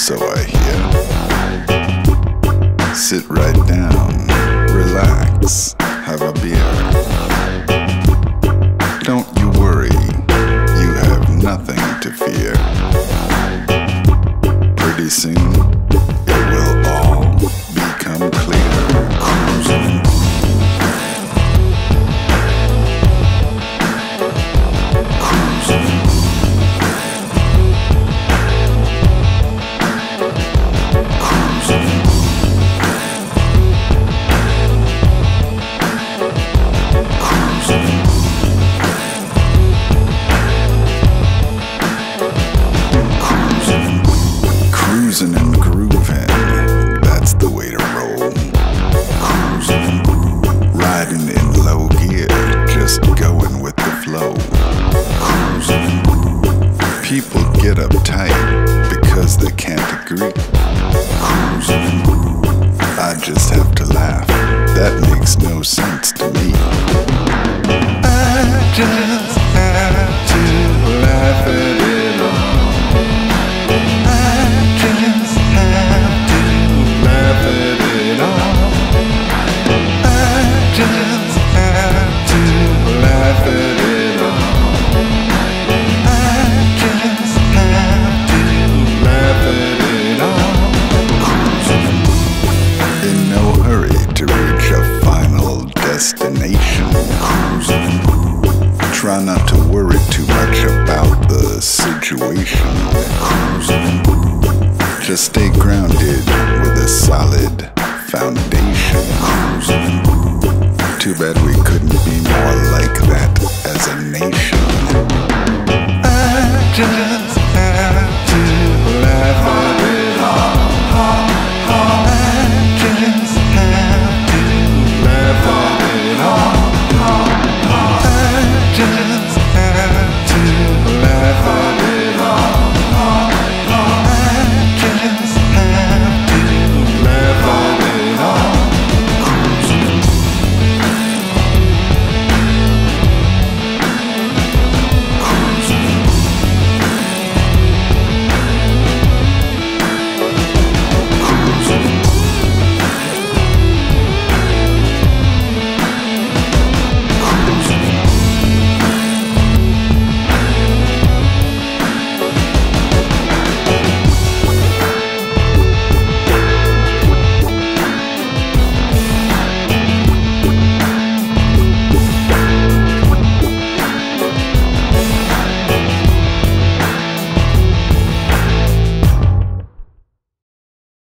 so I hear. Sit right down, relax, have a beer. Don't you worry, you have nothing to fear. Pretty soon get uptight because they can't agree. Cruise and groove, I just have to laugh. That makes no sense to me. I just just stay grounded with a solid.